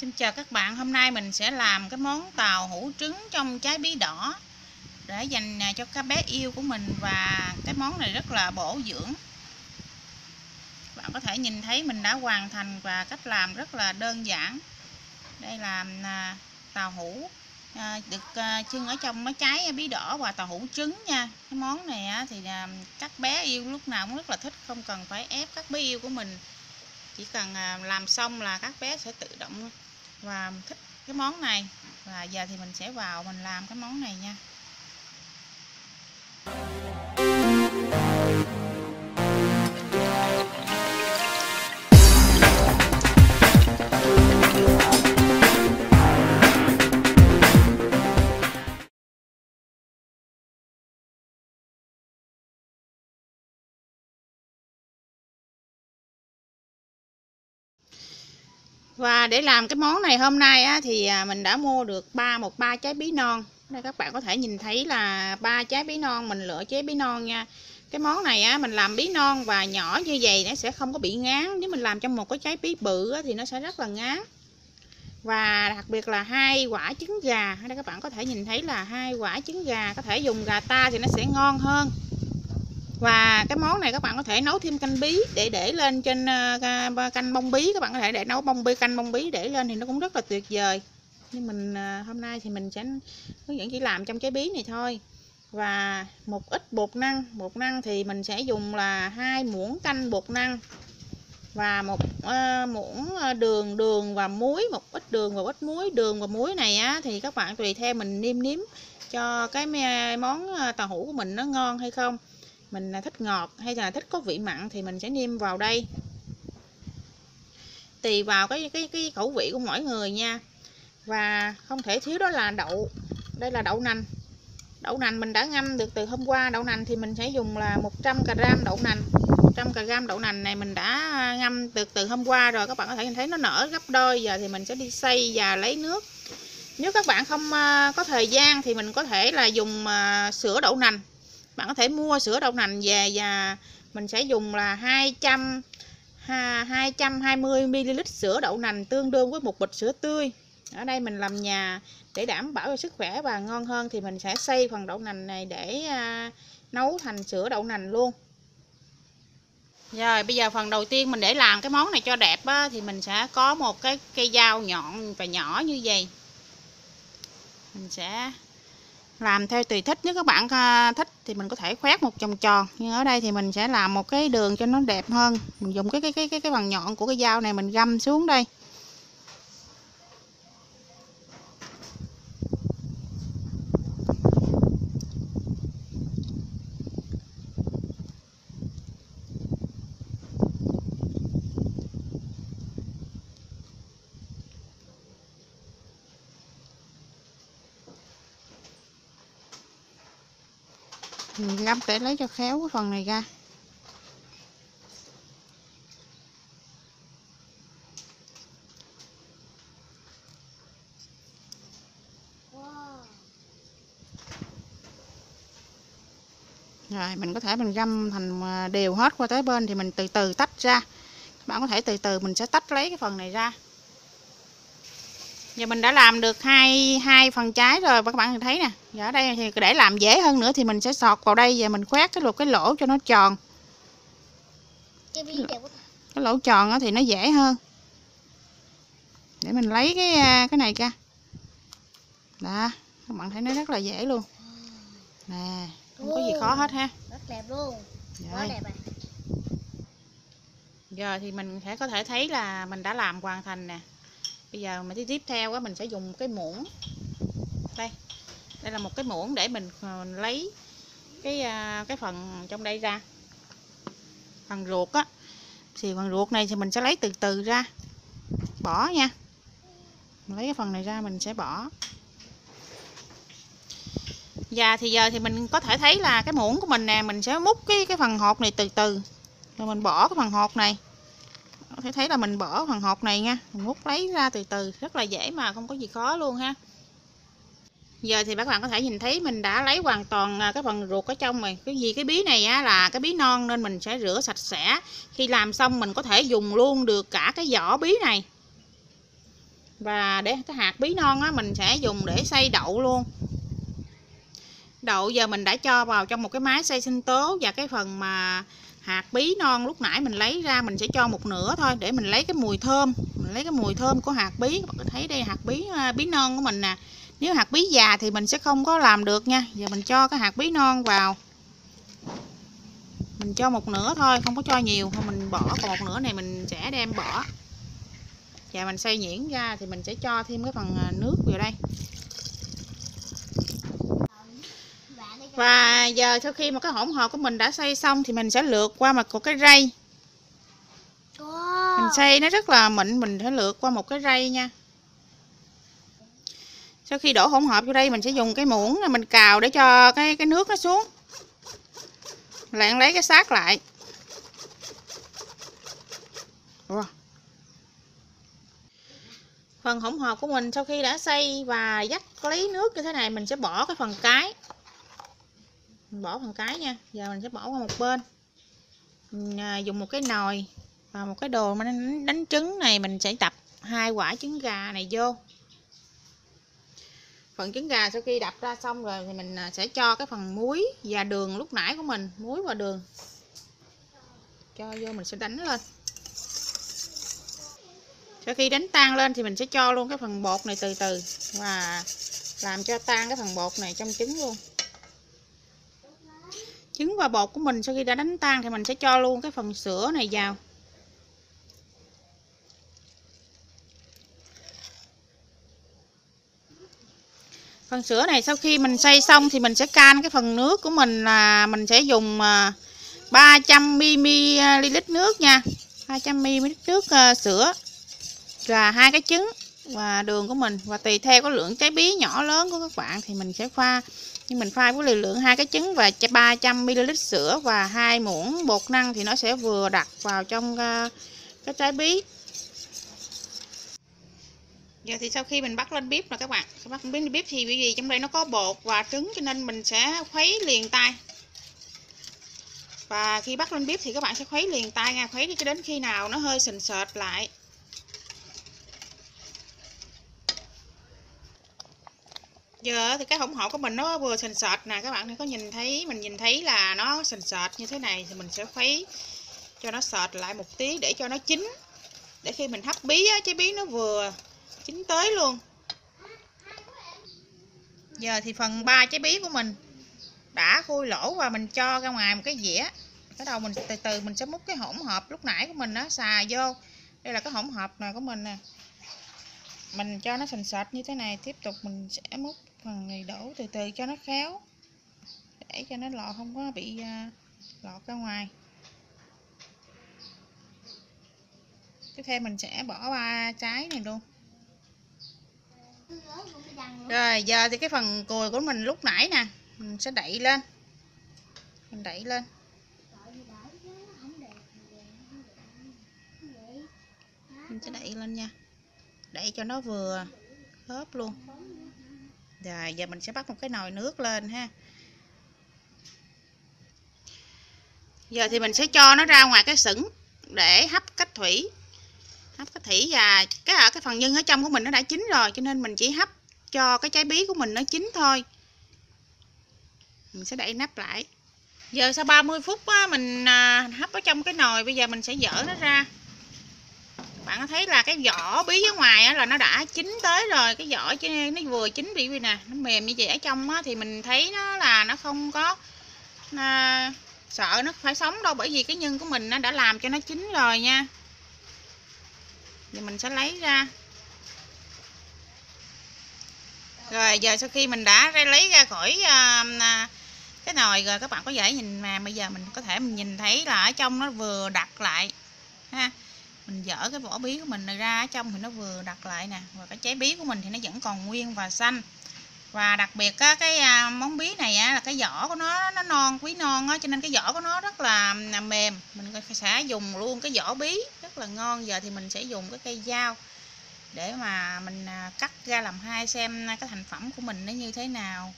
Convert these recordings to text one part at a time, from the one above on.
Xin chào các bạn, hôm nay mình sẽ làm cái món tàu hũ trứng trong trái bí đỏ để dành à, cho các bé yêu của mình và cái món này rất là bổ dưỡng. Bạn có thể nhìn thấy mình đã hoàn thành và cách làm rất là đơn giản. Đây là à, tàu hũ à, được trưng ở trong mấy trái bí đỏ và tàu hũ trứng nha. Cái món này thì các bé yêu lúc nào cũng rất là thích, không cần phải ép các bé yêu của mình chỉ cần làm xong là các bé sẽ tự động và thích cái món này. Và giờ thì mình sẽ vào mình làm cái món này nha. Và để làm cái món này hôm nay á, thì à, mình đã mua được ba một ba trái bí non. Đây các bạn có thể nhìn thấy là ba trái bí non mình lựa trái bí non nha. Cái món này á, mình làm bí non và nhỏ như vậy nó sẽ không có bị ngán. Nếu mình làm trong một cái trái bí bự á, thì nó sẽ rất là ngán. Và đặc biệt là hai quả trứng gà. Đây các bạn có thể nhìn thấy là hai quả trứng gà có thể dùng gà ta thì nó sẽ ngon hơn và cái món này các bạn có thể nấu thêm canh bí để để lên trên ờ, canh bông bí. Các bạn có thể để nấu bông bí canh bông bí để lên thì nó cũng rất là tuyệt vời. Nhưng mình ờ, hôm nay thì mình sẽ hướng dẫn chỉ làm trong trái bí này thôi. Và một ít bột năng. Bột năng thì mình sẽ dùng là hai muỗng canh bột năng và một uh, muỗng đường đường và muối. Một ít đường và ít muối. Đường và muối này á thì các bạn tùy theo mình nêm nếm cho cái món tàu hũ của mình nó ngon hay không mình thích ngọt hay là thích có vị mặn thì mình sẽ nêm vào đây. Tùy vào cái cái cái khẩu vị của mỗi người nha. Và không thể thiếu đó là đậu. Đây là đậu nành. Đậu nành mình đã ngâm được từ hôm qua. Đậu nành thì mình sẽ dùng là 100g đậu nành. 100g đậu nành này mình đã ngâm được từ hôm qua rồi. Các bạn có thể nhìn thấy nó nở gấp đôi. Giờ thì mình sẽ đi xay và lấy nước. Nếu các bạn không ờ, có thời gian thì mình có thể là dùng ờ, sữa đậu nành bạn có thể mua sữa đậu nành về và mình sẽ dùng là 200 220 ml sữa đậu nành tương đương với một bịch sữa tươi. Ở đây mình làm nhà để đảm bảo cho sức khỏe và ngon hơn thì mình sẽ xây phần đậu nành này để à, nấu thành sữa đậu nành luôn. Rồi bây giờ phần đầu tiên mình để làm cái món này cho đẹp á, thì mình sẽ có một cái cây dao nhọn và nhỏ như vậy. Mình sẽ làm theo tùy thích. Nếu các bạn à, thích thì mình có thể khoét một vòng tròn. Nhưng ở đây thì mình sẽ làm một cái đường cho nó đẹp hơn. Mình dùng cái cái cái cái, cái phần nhọn của cái dao này mình găm xuống đây. Mình gấp để lấy cho khéo cái phần này ra. Rồi, mình có thể mình găm thành à, đều hết qua tới bên thì mình từ từ tách ra. Các bạn có thể từ từ mình sẽ tách lấy cái phần này ra giờ mình đã làm được hai hai phần trái rồi các bạn thấy nè. Giờ ở đây thì để làm dễ hơn nữa thì mình sẽ sọt vào đây và mình khoét cái lục cái lỗ cho nó tròn. Cái lỗ tròn thì nó dễ hơn. Để mình lấy cái à, cái này ra. Đó các bạn thấy nó rất là dễ luôn. Nè không có gì khó hết ha. Rất đẹp luôn. Quá đẹp à. giờ thì mình sẽ có thể thấy là mình đã làm hoàn thành nè bây giờ mà tiếp theo á, mình sẽ dùng cái muỗng. Đây đây là một cái muỗng để mình ờ, lấy cái ờ, cái phần trong đây ra. Phần ruột á, thì phần ruột này thì mình sẽ lấy từ từ ra. Bỏ nha. Mình lấy cái phần này ra mình sẽ bỏ. Và thì giờ thì mình có thể thấy là cái muỗng của mình nè, mình sẽ múc cái cái phần hột này từ từ. Rồi mình bỏ cái phần hột này có thể thấy là mình bỏ phần hột này nha. Mình hút lấy ra từ từ rất là dễ mà không có gì khó luôn ha. Giờ thì các bạn có thể nhìn thấy mình đã lấy hoàn toàn à, cái phần ruột ở trong rồi. Cái gì cái bí này á, là cái bí non nên mình sẽ rửa sạch sẽ. Khi làm xong mình có thể dùng luôn được cả cái vỏ bí này. Và để cái hạt bí non á mình sẽ dùng để xay đậu luôn đậu giờ mình đã cho vào trong một cái máy xay sinh tố và cái phần mà hạt bí non lúc nãy mình lấy ra mình sẽ cho một nửa thôi để mình lấy cái mùi thơm. Mình lấy cái mùi thơm của hạt bí. Các bạn thấy đây, hạt bí à, bí non của mình nè. Nếu hạt bí già thì mình sẽ không có làm được nha. Giờ mình cho cái hạt bí non vào. Mình cho một nửa thôi, không có cho nhiều. Thôi mình bỏ, còn một nửa này mình sẽ đem bỏ. Và mình xay nhuyễn ra thì mình sẽ cho thêm cái phần à, nước vào đây. Và giờ sau khi mà cái hỗn hợp của mình đã xay xong thì mình sẽ lượt qua một cái rây mình xay nó rất là mịn mình sẽ lượt qua một cái rây nha. Sau khi đổ hỗn hợp vô đây mình sẽ dùng cái muỗng mình cào để cho cái cái nước nó xuống. Lạng lấy cái xác lại. Wow. phần hỗn hợp của mình sau khi đã xay và dắt lấy nước như thế này mình sẽ bỏ cái phần cái mình bỏ phần cái nha. Giờ mình sẽ bỏ qua một bên. Mình à, dùng một cái nồi và một cái đồ mà đánh, đánh trứng này mình sẽ đập hai quả trứng gà này vô. Phần trứng gà sau khi đập ra xong rồi thì mình à, sẽ cho cái phần muối và đường lúc nãy của mình muối và đường. Cho vô mình sẽ đánh lên. Sau khi đánh tan lên thì mình sẽ cho luôn cái phần bột này từ từ và làm cho tan cái phần bột này trong trứng luôn trứng và bột của mình sau khi đã đánh tan thì mình sẽ cho luôn cái phần sữa này vào. Phần sữa này sau khi mình xay xong thì mình sẽ can cái phần nước của mình là mình sẽ dùng à, 300 ml nước nha. 200 ml nước à, sữa và hai cái trứng và đường của mình. Và tùy theo cái lượng trái bí nhỏ lớn của các bạn thì mình sẽ pha nhưng mình pha với liều lượng hai cái trứng và 300 ml sữa và hai muỗng bột năng thì nó sẽ vừa đặt vào trong ờ, cái trái bí. Giờ thì sau khi mình bắt lên bếp rồi các bạn. Bắt lên bếp thì bởi vì trong đây nó có bột và trứng cho nên mình sẽ khuấy liền tay. Và khi bắt lên bếp thì các bạn sẽ khuấy liền tay nha. Khuấy cho đến khi nào nó hơi sình sệt lại. Giờ thì cái hỗn hợp của mình nó vừa sình sệt nè các bạn có nhìn thấy mình nhìn thấy là nó sình sệt như thế này thì mình sẽ khuấy cho nó sệt lại một tí để cho nó chín. Để khi mình hấp bí á, trái bí nó vừa chín tới luôn. Giờ thì phần ba trái bí của mình đã khui lỗ và mình cho ra ngoài một cái dĩa. Bắt đầu mình từ từ mình sẽ múc cái hỗn hợp lúc nãy của mình nó xà vô. Đây là cái hỗn hợp này của mình nè. Mình cho nó sành sệt như thế này tiếp tục mình sẽ múc phần này đổ từ từ cho nó khéo. Để cho nó lọ không có bị à, lọt ra ngoài. Tiếp theo mình sẽ bỏ ba trái này luôn. Rồi, giờ thì cái phần cùi của mình lúc nãy nè, mình sẽ đậy lên. Mình đậy lên. Mình sẽ đậy lên nha. Đậy cho nó vừa khớp luôn rồi giờ mình sẽ bắt một cái nồi nước lên ha. Giờ thì mình sẽ cho nó ra ngoài cái sửng để hấp cách thủy. Hấp cách thủy và cái ở cái phần nhân ở trong của mình nó đã chín rồi cho nên mình chỉ hấp cho cái trái bí của mình nó chín thôi. Mình sẽ đậy nắp lại. Giờ sau 30 phút á, mình à, hấp ở trong cái nồi bây giờ mình sẽ dỡ nó ra bạn có thấy là cái vỏ bí ở ngoài á, là nó đã chín tới rồi cái vỏ chứ nó vừa chín bị nè nó mềm như vậy ở trong á, thì mình thấy nó là nó không có à, sợ nó phải sống đâu bởi vì cái nhân của mình nó đã làm cho nó chín rồi nha. Thì mình sẽ lấy ra. Rồi giờ sau khi mình đã lấy ra khỏi à, à, cái nồi rồi các bạn có dễ nhìn mà bây giờ mình có thể mình nhìn thấy là ở trong nó vừa đặt lại ha mình dở cái vỏ bí của mình ra ở trong thì nó vừa đặt lại nè và cái trái bí của mình thì nó vẫn còn nguyên và xanh. Và đặc biệt á, cái à, món bí này á, là cái vỏ của nó nó non quý non á, cho nên cái vỏ của nó rất là à, mềm. Mình sẽ dùng luôn cái vỏ bí rất là ngon. Giờ thì mình sẽ dùng cái cây dao để mà mình à, cắt ra làm hai xem cái thành phẩm của mình nó như thế nào.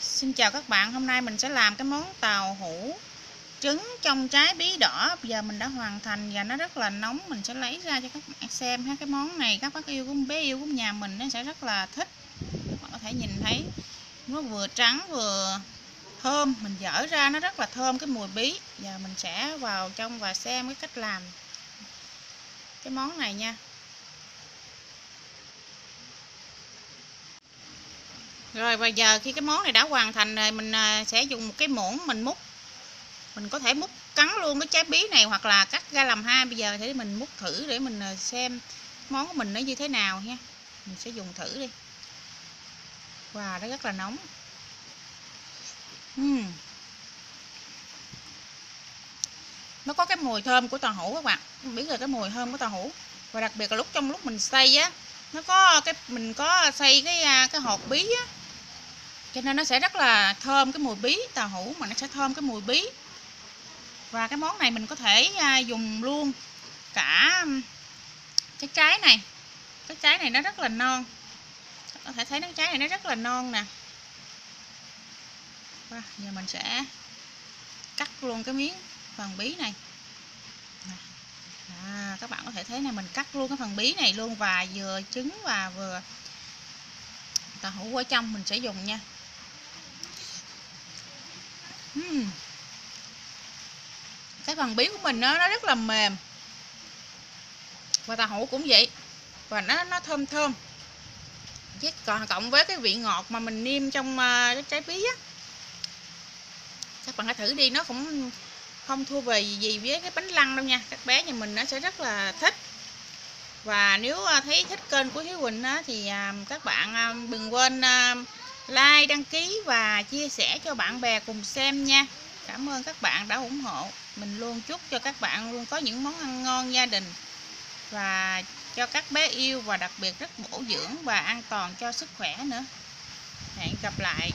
Xin chào các bạn hôm nay mình sẽ làm cái món tàu hũ trứng trong trái bí đỏ. Bây giờ mình đã hoàn thành và nó rất là nóng. Mình sẽ lấy ra cho các bạn xem ha. Cái món này các bác yêu của, bé yêu của nhà mình nó sẽ rất là thích. Các bạn có thể nhìn thấy nó vừa trắng vừa thơm. Mình dở ra nó rất là thơm, cái mùi bí. Và mình sẽ vào trong và xem cái cách làm cái món này nha. Rồi, bây giờ khi cái món này đã hoàn thành rồi, mình à, sẽ dùng một cái muỗng mình múc mình có thể múc cắn luôn cái trái bí này hoặc là cắt ra làm hai. Bây giờ thì mình múc thử để mình ờ, xem món của mình nó như thế nào nha. Mình sẽ dùng thử đi. Wow, nó rất là nóng. Uhm. nó có cái mùi thơm của tàu hũ các bạn. Biết rồi cái mùi thơm của tàu hũ. Và đặc biệt là lúc trong lúc mình xay á, nó có cái, mình có xay cái à, cái hột bí á. Cho nên nó sẽ rất là thơm cái mùi bí, tàu hũ mà nó sẽ thơm cái mùi bí và cái món này mình có thể à, dùng luôn cả cái trái này. Cái trái này nó rất là non. Có thể thấy cái trái này nó rất là non nè. Và giờ mình sẽ cắt luôn cái miếng phần bí này. À, các bạn có thể thấy này mình cắt luôn cái phần bí này luôn và vừa trứng và vừa tàu hũ ở trong mình sẽ dùng nha. Uhm cái phần bí của mình nó, nó rất là mềm. Và tàu hũ cũng vậy. Và nó nó thơm thơm. Chứ còn cộng với cái vị ngọt mà mình niêm trong uh, trái bí á. Các bạn hãy thử đi nó cũng không thua về gì với cái bánh lăng đâu nha. Các bé nhà mình nó sẽ rất là thích. Và nếu à, thấy thích kênh của Hiếu Quỳnh á, thì à, các bạn đừng quên like đăng ký và chia sẻ cho bạn bè cùng xem nha cảm ơn các bạn đã ủng hộ mình luôn. Chúc cho các bạn luôn có những món ăn ngon gia đình và cho các bé yêu và đặc biệt rất bổ dưỡng và an toàn cho sức khỏe nữa. Hẹn gặp lại.